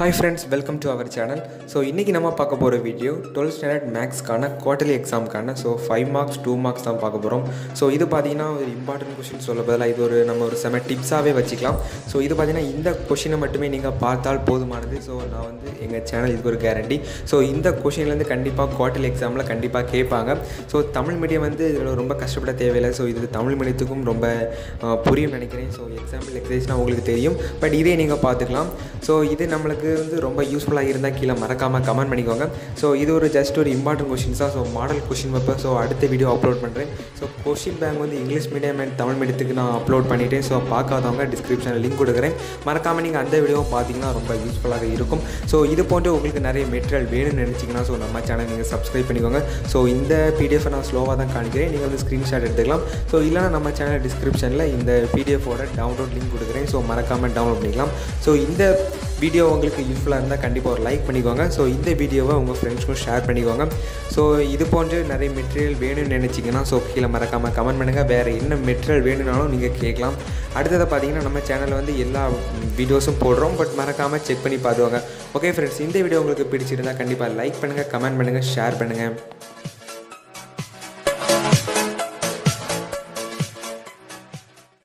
Hi friends welcome to our channel so இன்றைக்கி நம்ம பார்க்க போகிற வீடியோ டுவெல்த் ஸ்டாண்டர்ட் மேக்ஸ்க்கான quarterly எக்ஸாமுக்கான so five marks two marks தான் பார்க்க போகிறோம் ஸோ இது பார்த்தீங்கன்னா ஒரு இம்பார்ட்டன்ட் கொஷின் சொல்ல பதிலாக இது ஒரு நம்ம ஒரு செம டிப்ஸாகவே வச்சுக்கலாம். ஸோ இது பார்த்தீங்கன்னா இந்த கொஷினை மட்டுமே நீங்கள் பார்த்தால் போதுமானது. ஸோ நான் வந்து எங்கள் சேனல் இதுக்கு ஒரு கேரண்டி ஸோ இந்த கொஷின்லேருந்து கண்டிப்பாக குவார்டர்லி எக்ஸாமில் கண்டிப்பாக கேட்பாங்க. ஸோ தமிழ் மீடியம் வந்து இதில் ரொம்ப கஷ்டப்பட தேவையில்லை. ஸோ இது தமிழ் மீடியத்துக்கும் ரொம்ப புரியும் நினைக்கிறேன். ஸோ எக்ஸாம்பிள் எக்ஸசைஸ்னால் உங்களுக்கு தெரியும். பட் இதே நீங்கள் பார்த்துக்கலாம். ஸோ இது நம்மளுக்கு வந்து ரொம்ப யூஸ்ஃபுல்லாக இருந்தால் கீழே மறக்காமல் கமெண்ட் பண்ணிக்கோங்க. ஸோ இது ஒரு ஜஸ்ட் ஒரு இம்பார்ட்டன்ட் கொஷின்ஸ் தான் ஸோ மாடல் கொஷின் வைப்பேன் ஸோ அடுத்த வீடியோ அப்லோட் பண்ணுறேன் ஸோ கொஷின் பேங்க் வந்து இங்கிலீஷ் மீடியம் அண்ட் தமிழ் மீடியத்துக்கு நான் அப்லோட் பண்ணிட்டேன். ஸோ பார்க்காதவங்க டிஸ்கிரிப்ஷனில் லிங்க் கொடுக்குறேன். மறக்காமல் நீங்கள் அந்த வீடியோவும் பார்த்தீங்கன்னா ரொம்ப யூஸ்ஃபுல்லாக இருக்கும். ஸோ இது போன்ற உங்களுக்கு நிறைய மெட்டீரியல் வேணும்னு நினச்சிங்கன்னா ஸோ நம்ம சேனல் நீங்கள் சப்ஸ்கிரைப் பண்ணிக்கோங்க. ஸோ இந்த பிடிஎஃப் நான் ஸ்லோவாக தான் காணிக்கிறேன் நீங்கள் வந்து ஸ்க்ரீன்ஷாட் எடுத்துக்கலாம். ஸோ இல்லைனா நம்ம சேனல் டிஸ்கிரிப்ஷனில் இந்த பிடிஎஃபோட டவுன்லோட் லிங்க் கொடுக்குறேன். ஸோ மறக்காமல் டவுன்லோட் பண்ணிக்கலாம். ஸோ இந்த வீடியோ உங்களுக்கு யூஸ்ஃபுல்லாக இருந்தால் கண்டிப்பாக ஒரு லைக் பண்ணிக்கோங்க. ஸோ இந்த வீடியோவை உங்கள் ஃப்ரெண்ட்ஸ்க்கும் ஷேர் பண்ணிக்கோங்க. ஸோ இது போன்று நிறைய மெட்டீரியல் வேணும்னு நினச்சிங்கன்னா ஸோ கீழே மறக்காமல் கமெண்ட் பண்ணுங்கள் வேறு என்ன மெட்டீரியல் வேணும்னாலும் நீங்கள் கேட்கலாம். அடுத்ததை பார்த்தீங்கன்னா நம்ம சேனலில் வந்து எல்லா வீடியோஸும் போடுறோம். பட் மறக்காமல் செக் பண்ணி பார்த்துவாங்க ஓகே ஃப்ரெண்ட்ஸ் இந்த வீடியோ உங்களுக்கு பிடிச்சிருந்தால் கண்டிப்பாக லைக் பண்ணுங்கள் கமெண்ட் பண்ணுங்கள் ஷேர் பண்ணுங்கள்